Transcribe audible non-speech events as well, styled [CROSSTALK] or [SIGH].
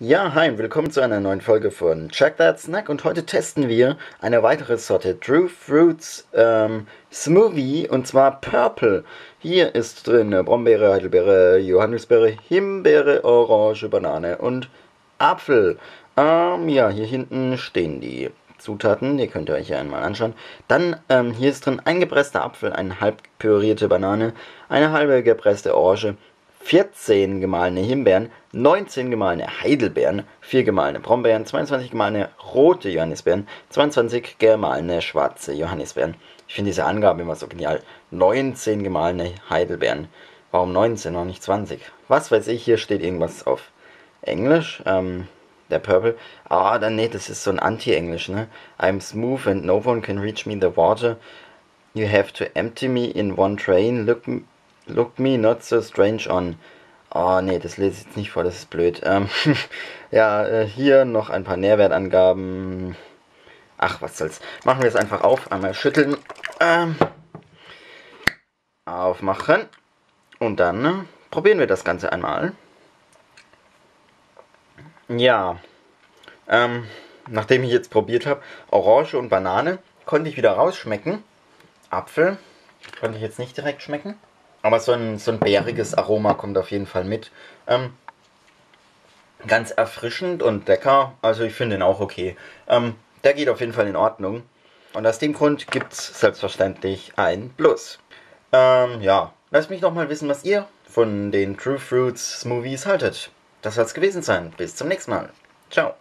Ja, hi willkommen zu einer neuen Folge von Check That Snack und heute testen wir eine weitere Sorte True Fruits ähm, Smoothie und zwar Purple. Hier ist drin Brombeere, Heidelbeere, Johannisbeere, Himbeere, Orange, Banane und Apfel. Ähm, ja, hier hinten stehen die Zutaten, die könnt ihr euch hier einmal anschauen. Dann ähm, hier ist drin ein gepresster Apfel, eine halb pürierte Banane, eine halbe gepresste Orange, 14 gemahlene Himbeeren, 19 gemahlene Heidelbeeren, 4 gemahlene Brombeeren, 22 gemahlene rote Johannisbeeren, 22 gemahlene schwarze Johannisbeeren. Ich finde diese Angabe immer so genial. 19 gemahlene Heidelbeeren. Warum 19 noch nicht 20? Was weiß ich, hier steht irgendwas auf Englisch. Ähm, der Purple. Ah, dann nee, das ist so ein Anti-Englisch, ne? I'm smooth and no one can reach me in the water. You have to empty me in one train. Look Look me not so strange on. Oh nee, das lese ich jetzt nicht vor, das ist blöd. Ähm, [LAUGHS] ja, äh, hier noch ein paar Nährwertangaben. Ach, was soll's. Machen wir es einfach auf. Einmal schütteln. Ähm, aufmachen. Und dann äh, probieren wir das Ganze einmal. Ja. Ähm, nachdem ich jetzt probiert habe, Orange und Banane, konnte ich wieder rausschmecken. Apfel konnte ich jetzt nicht direkt schmecken. Aber so ein, so ein bäriges Aroma kommt auf jeden Fall mit. Ähm, ganz erfrischend und lecker. Also ich finde ihn auch okay. Ähm, der geht auf jeden Fall in Ordnung. Und aus dem Grund gibt es selbstverständlich ein Plus. Ähm, ja, lasst mich doch mal wissen, was ihr von den True Fruits Smoothies haltet. Das soll es gewesen sein. Bis zum nächsten Mal. Ciao.